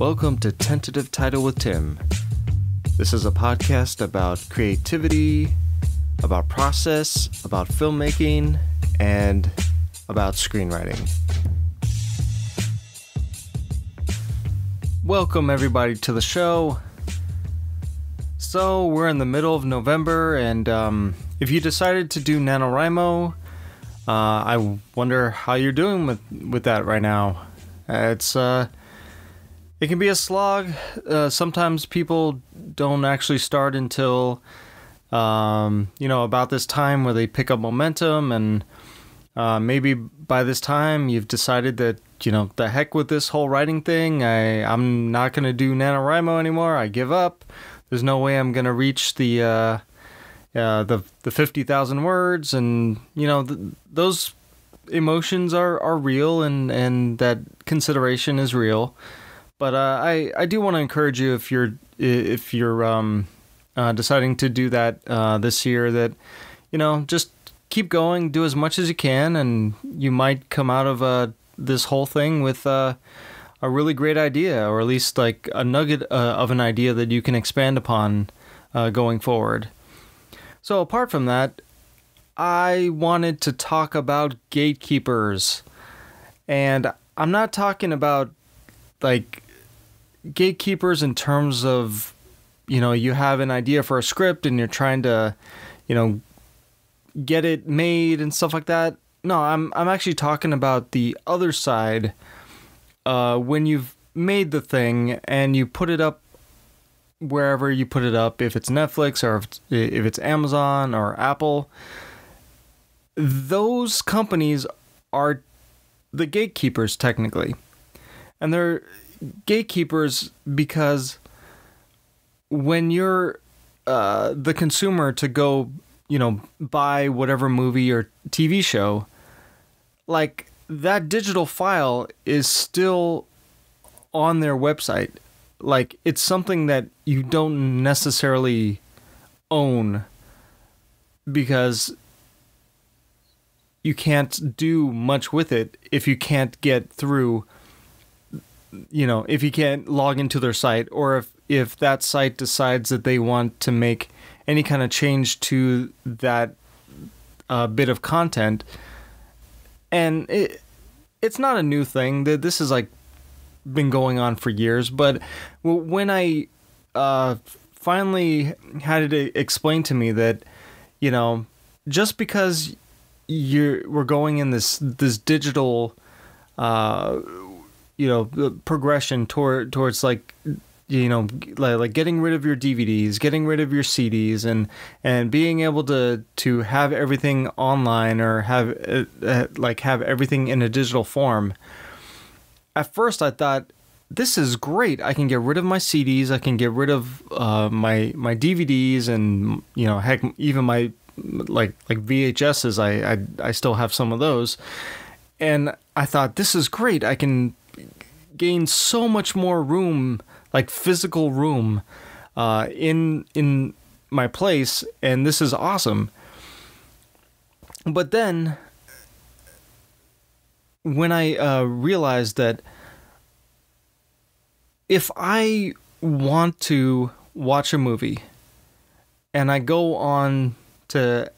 Welcome to Tentative Title with Tim. This is a podcast about creativity, about process, about filmmaking, and about screenwriting. Welcome, everybody, to the show. So, we're in the middle of November, and um, if you decided to do NaNoWriMo, uh, I wonder how you're doing with, with that right now. It's uh, it can be a slog. Uh, sometimes people don't actually start until um, you know about this time where they pick up momentum, and uh, maybe by this time you've decided that you know the heck with this whole writing thing. I I'm not gonna do NaNoWriMo anymore. I give up. There's no way I'm gonna reach the uh, uh, the the fifty thousand words, and you know th- those emotions are are real, and and that consideration is real. But uh, I I do want to encourage you if you're if you're um, uh, deciding to do that uh, this year that you know just keep going, do as much as you can, and you might come out of uh, this whole thing with uh, a really great idea, or at least like a nugget uh, of an idea that you can expand upon going forward. So apart from that, I wanted to talk about gatekeepers, and I'm not talking about like gatekeepers in terms of you know you have an idea for a script and you're trying to you know get it made and stuff like that. No i'm i'm actually talking about the other side uh when you've made the thing and you put it up wherever you put it up if it's netflix or if it's, if it's amazon or apple those companies are the gatekeepers technically. And they're gatekeepers because when you're uh, the consumer to go, you know, buy whatever movie or TV show, like that digital file is still on their website. Like it's something that you don't necessarily own because you can't do much with it if you can't get through you know, if you can't log into their site or if if that site decides that they want to make any kind of change to that uh, bit of content, and it it's not a new thing. That this is like been going on for years. But when I uh, finally had it explained to me that you know just because you're we're going in this this digital uh, you know progression toward towards like you know like, getting rid of your DVDs, getting rid of your CDs, and and being able to to have everything online or have uh, uh, like have everything in a digital form. At first, I thought this is great. I can get rid of my CDs. I can get rid of uh, my my DVDs, and you know, heck, even my like like VHSs. I I I still have some of those, and I thought this is great. I can gain so much more room, like physical room, uh, in in my place, and this is awesome. But then, when I uh, realized that if I want to watch a movie, and I go on to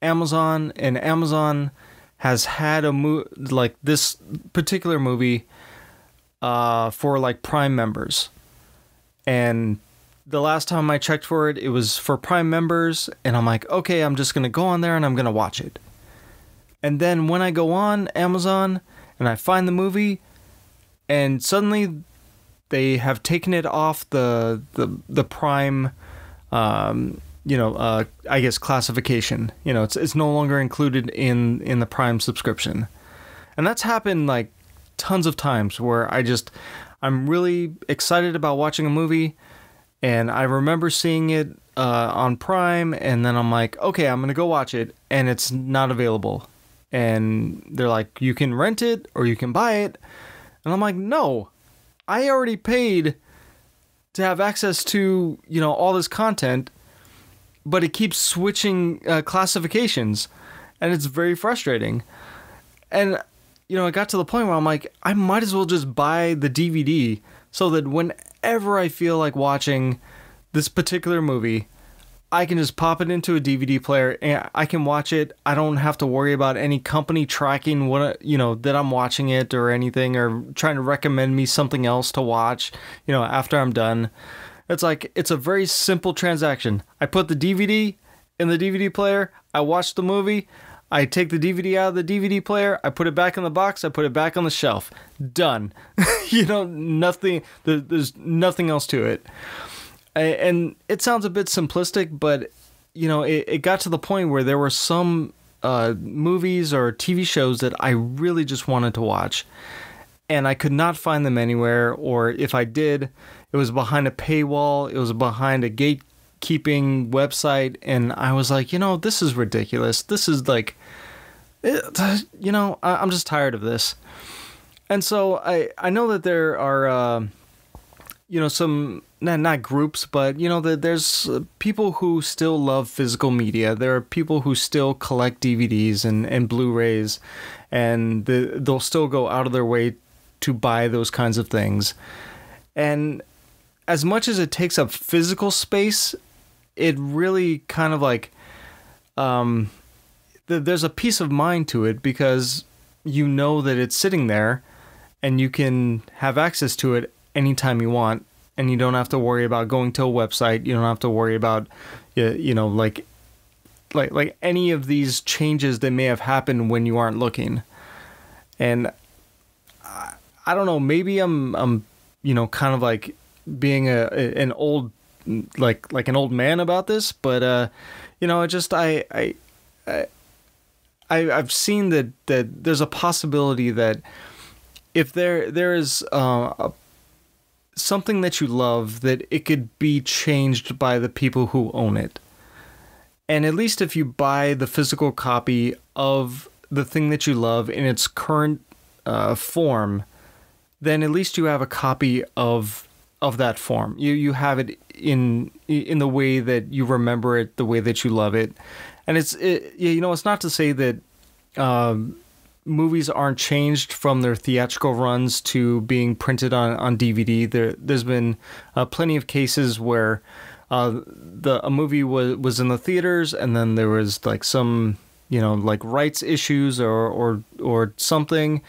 Amazon, and Amazon has had a movie like this particular movie uh, for like Prime members. And the last time I checked for it, it was for Prime members. And I'm like, okay, I'm just going to go on there and I'm going to watch it. And then when I go on Amazon and I find the movie, and suddenly they have taken it off the the the Prime, um, you know, uh, I guess classification. You know, it's it's no longer included in in the Prime subscription, and that's happened like tons of times where I just I'm really excited about watching a movie and I remember seeing it uh, on Prime and then I'm like, okay, I'm gonna go watch it and it's not available. And they're like, you can rent it or you can buy it. And I'm like, no, I already paid to have access to, you know, all this content, but it keeps switching uh, classifications and it's very frustrating. And you know, it got to the point where I'm like, I might as well just buy the DVD so that whenever I feel like watching this particular movie, I can just pop it into a DVD player and I can watch it. I don't have to worry about any company tracking what you know that I'm watching it or anything or trying to recommend me something else to watch, you know, after I'm done. It's like it's a very simple transaction. I put the DVD in the DVD player, I watch the movie, I take the DVD out of the DVD player, I put it back in the box, I put it back on the shelf. Done. you know, nothing there's nothing else to it and it sounds a bit simplistic, but you know, it, it got to the point where there were some uh, movies or TV shows that I really just wanted to watch, and I could not find them anywhere. Or if I did, it was behind a paywall. It was behind a gatekeeping website, and I was like, you know, this is ridiculous. This is like, you know, I, am just tired of this. And so I I know that there are. Uh, you know some not not groups but you know that there's people who still love physical media there are people who still collect DVDs and and Blu-rays and the, they'll still go out of their way to buy those kinds of things and as much as it takes up physical space it really kind of like um th- there's a peace of mind to it because you know that it's sitting there and you can have access to it anytime you want and you don't have to worry about going to a website. You don't have to worry about you know like like like any of these changes that may have happened when you aren't looking. And I, I don't know maybe I'm I'm you know kind of like being a, an old like like an old man about this but uh you know just I I I I've seen that that there's a possibility that if there there is uh, a something that you love that it could be changed by the people who own it. And at least if you buy the physical copy of the thing that you love in its current uh, form, then at least you have a copy of of that form. You you have it in in the way that you remember it, the way that you love it, and it's it, you know it's not to say that um, movies aren't changed from their theatrical runs to being printed on, on DVD. There, there's been uh, plenty of cases where uh, the a movie was was in the theaters, and then there was like some you know like rights issues or or or something,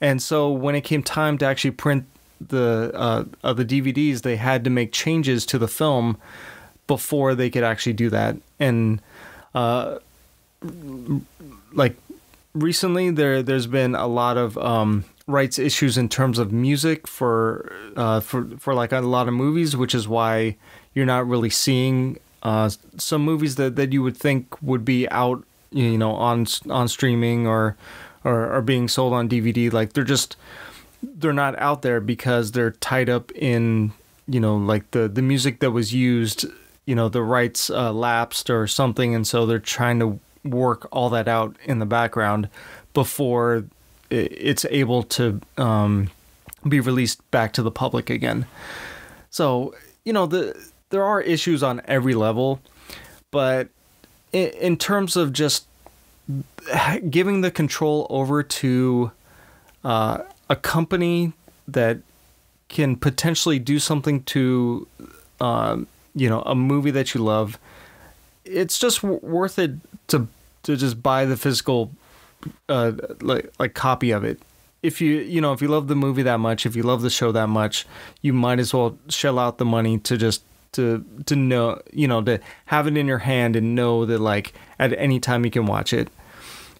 and so when it came time to actually print the uh, uh the DVDs, they had to make changes to the film before they could actually do that, and uh, like recently there there's been a lot of um, rights issues in terms of music for uh, for for like a lot of movies, which is why you're not really seeing uh, some movies that, that you would think would be out you know on on streaming or, or or being sold on DVD. Like they're just they're not out there because they're tied up in you know like the the music that was used you know the rights uh, lapsed or something and so they're trying to work all that out in the background before it's able to um, be released back to the public again. So you know the there are issues on every level, but in, in terms of just giving the control over to uh, a company that can potentially do something to uh, you know a movie that you love it's just w- worth it to to just buy the physical uh like like copy of it. If you you know if you love the movie that much if you love the show that much you might as well shell out the money to just to to know you know to have it in your hand and know that like at any time you can watch it.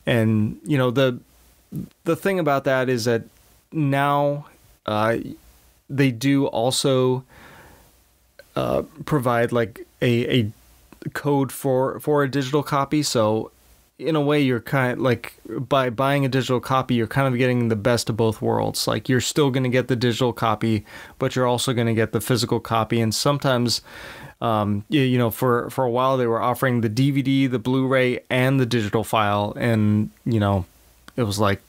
And you know the the thing about that is that now uh, they do also uh, provide like a, a code for for a digital copy. So in a way, you're kind of like by buying a digital copy, you're kind of getting the best of both worlds. Like you're still going to get the digital copy, but you're also going to get the physical copy. And sometimes, um, you, you know, for for a while they were offering the DVD, the Blu-ray, and the digital file, and you know, it was like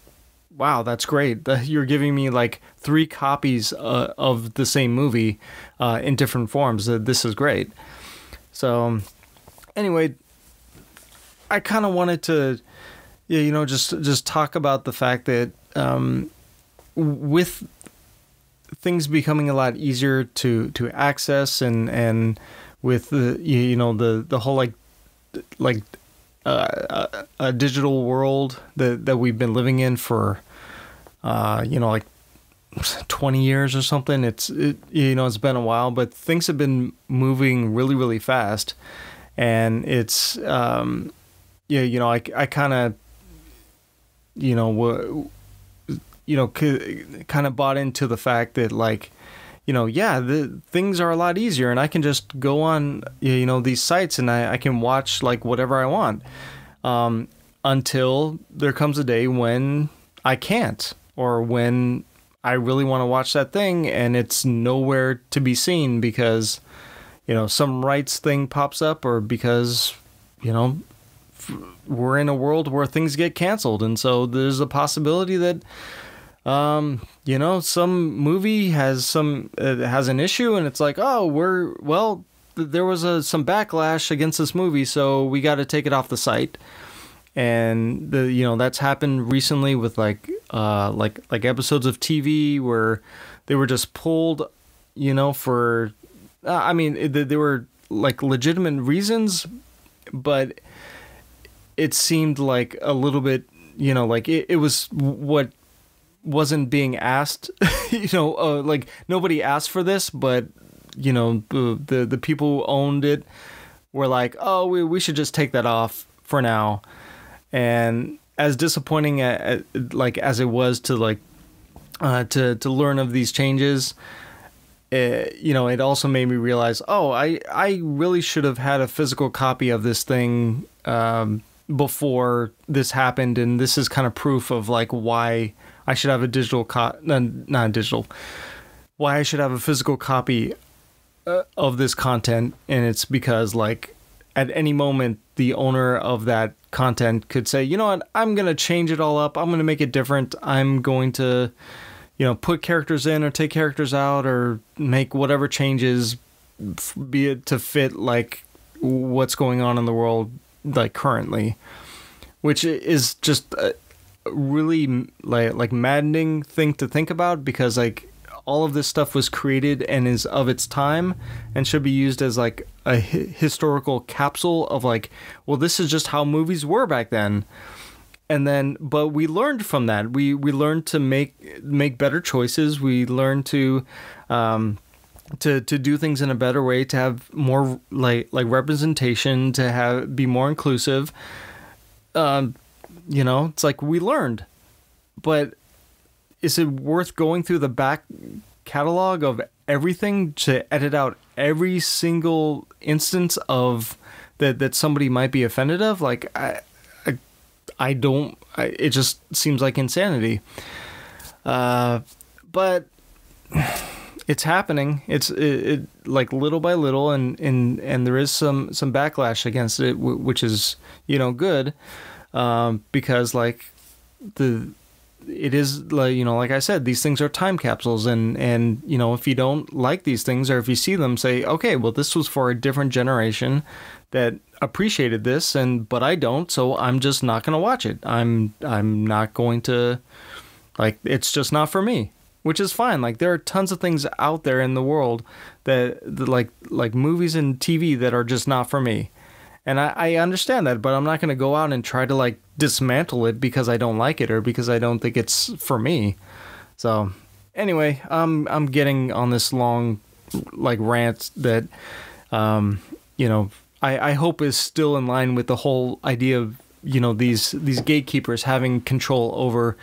wow, that's great. You're giving me like three copies uh, of the same movie uh, in different forms. This is great. So, anyway, I kind of wanted to, you know, just just talk about the fact that um, with things becoming a lot easier to to access and and with the you you know the the whole like like a, digital world that that we've been living in for uh you know like 20 years or something. It's it, you know it's been a while but things have been moving really really fast. And it's um yeah you know i, I kind of you know you know kind of bought into the fact that like you know yeah the things are a lot easier and i can just go on you know these sites and i, I can watch like whatever i want um, until there comes a day when i can't or when i really want to watch that thing and it's nowhere to be seen because you know some rights thing pops up or because you know we're in a world where things get canceled and so there's a possibility that um you know some movie has some uh, has an issue and it's like oh we're well th- there was a some backlash against this movie so we got to take it off the site. And the you know that's happened recently with like uh like like episodes of TV where they were just pulled you know for uh, I mean it, they were like legitimate reasons but it seemed like a little bit you know like it, it was what wasn't being asked you know uh, like nobody asked for this but you know the, the people who owned it were like oh we, we should just take that off for now. And as disappointing at, like as it was to like uh, to to learn of these changes it, you know it also made me realize oh i i really should have had a physical copy of this thing um, before this happened. And this is kind of proof of like why i should have a digital co- not digital. Why i should have a physical copy uh, of this content and it's because like at any moment the owner of that content could say you know what? I'm going to change it all up. I'm going to make it different. I'm going to you know put characters in or take characters out or make whatever changes be it to fit like what's going on in the world like currently. Which is just a really like like maddening thing to think about because like all of this stuff was created and is of its time and should be used as like a hi- historical capsule of like well this is just how movies were back then. And then but we learned from that. We we learned to make make better choices. We learned to um to to do things in a better way to have more like like representation to have be more inclusive. Um you know it's like we learned. But is it worth going through the back catalog of everything to edit out every single instance of that that somebody might be offended of? Like i i, I don't I, it just seems like insanity. Uh but it's happening. It's it, it, like little by little and and and there is some some backlash against it which is you know good um because like the it is like you know like i said these things are time capsules and and you know if you don't like these things or if you see them say okay well this was for a different generation that appreciated this and but i don't so i'm just not going to watch it. I'm i'm not going to like it's just not for me which is fine. Like there are tons of things out there in the world that, that like like movies and tv that are just not for me and I, I understand that, but I'm not going to go out and try to like dismantle it because I don't like it or because I don't think it's for me. So, anyway, I'm I'm getting on this long like rant that um, you know, I, I hope is still in line with the whole idea of, you know, these these gatekeepers having control over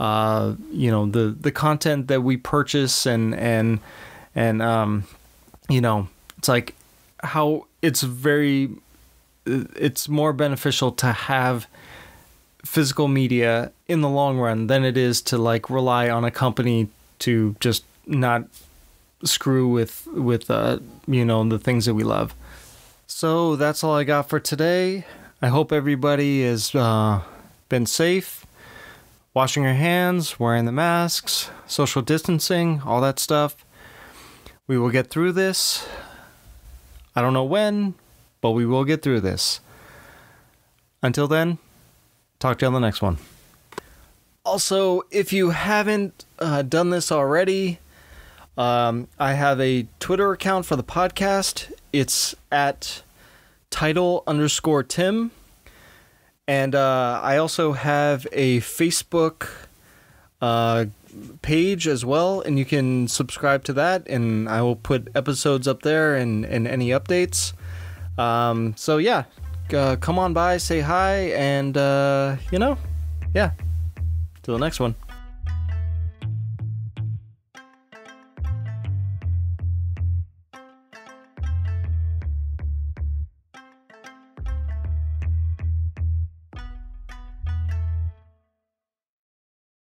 uh, you know, the the content that we purchase and and and um, you know, it's like how it's very it's more beneficial to have physical media in the long run than it is to like rely on a company to just not screw with with uh you know the things that we love. So that's all I got for today. I hope everybody has uh, been safe, washing your hands, wearing the masks, social distancing, all that stuff. We will get through this. I don't know when, but we will get through this. Until then, talk to you on the next one. Also, if you haven't uh, done this already, Um, I have a Twitter account for the podcast. It's at title underscore Tim. And uh, I also have a Facebook uh, page as well, and you can subscribe to that, and I will put episodes up there and, and any updates. Um, so, yeah, uh, come on by, say hi, and, uh, you know, yeah. Till the next one.